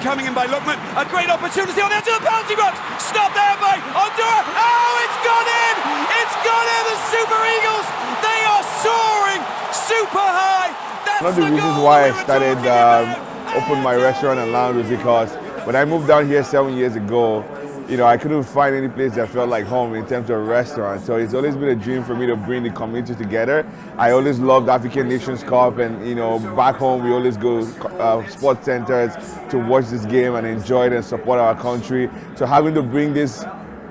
coming in by Lookman. A great opportunity on the edge of the penalty box. Stop there by Ondoa. Oh, it's gone in. It's gone in. The Super Eagles. They are soaring super high. That's One of the reasons why I started um, open my restaurant and lounge was because when I moved down here seven years ago, you know, I couldn't find any place that felt like home in terms of a restaurant. So it's always been a dream for me to bring the community together. I always loved African Nations Cup, and you know, back home we always go uh, sports centers to watch this game and enjoy it and support our country. So having to bring this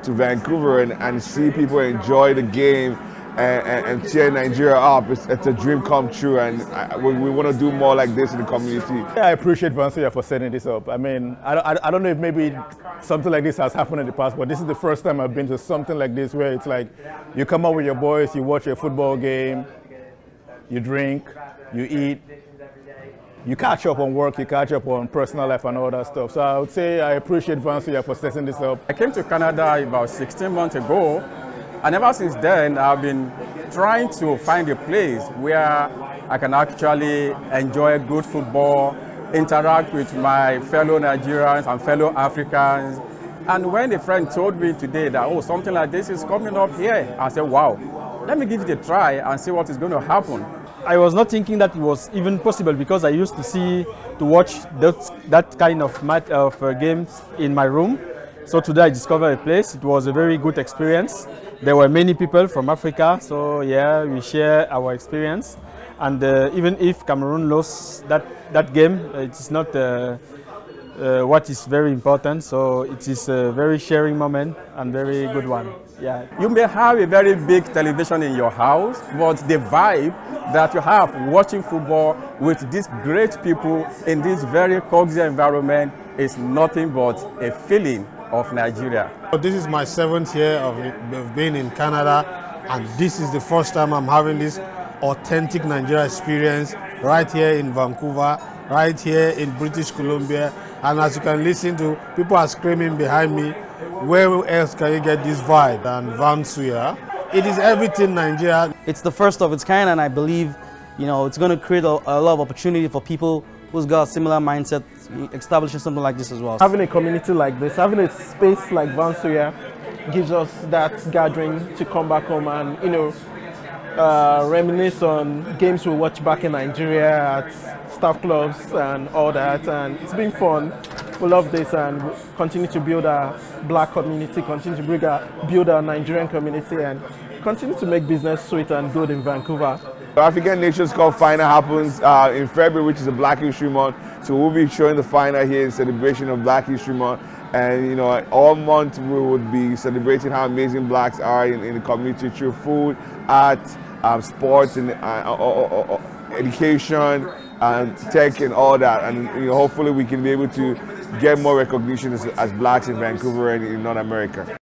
to Vancouver and, and see people enjoy the game and, and, and cheer Nigeria up. It's, it's, a dream come true, and I, we, we want to do more like this in the community. Yeah, I appreciate Vansuya for setting this up. I mean, I, I, I, don't know if maybe something like this has happened in the past, but this is the first time I've been to something like this where it's like you come out with your boys, you watch a football game, you drink, you eat, you catch up on work, you catch up on personal life and all that stuff. So I would say I appreciate Vansuya for setting this up. I came to Canada about 16 months ago and ever since then, I've been trying to find a place where I can actually enjoy good football, interact with my fellow Nigerians and fellow Africans. And when a friend told me today that, oh, something like this is coming up here, I said, wow, let me give it a try and see what is going to happen. I was not thinking that it was even possible because I used to see, to watch that, that kind of, mat, of uh, games in my room. So today I discovered a place. It was a very good experience. There were many people from Africa, so yeah, we share our experience. And uh, even if Cameroon lost that, that game, it is not uh, uh, what is very important. So it is a very sharing moment and very good one. Yeah. You may have a very big television in your house, but the vibe that you have watching football with these great people in this very cozy environment is nothing but a feeling of Nigeria. This is my seventh year of, of being in Canada and this is the first time I'm having this authentic Nigeria experience right here in Vancouver, right here in British Columbia. And as you can listen to, people are screaming behind me, where else can you get this vibe than Vansuya? It is everything Nigeria. It's the first of its kind and I believe you know, it's going to create a, a lot of opportunity for people who's got a similar mindset establishing something like this as well. Having a community like this, having a space like Vansuya gives us that gathering to come back home and, you know, uh, reminisce on games we watched back in Nigeria at staff clubs and all that. And it's been fun. We love this and continue to build our black community, continue to build our, build our Nigerian community and continue to make business sweet and good in Vancouver. African Nations Cup final happens uh, in February, which is a Black History Month. So we'll be showing the final here in celebration of Black History Month. And you know, all month we would be celebrating how amazing blacks are in, in the community through food, art, um, sports, and uh, uh, uh, uh education, and tech, and all that. And you know, hopefully we can be able to get more recognition as, as blacks in Vancouver and in North America.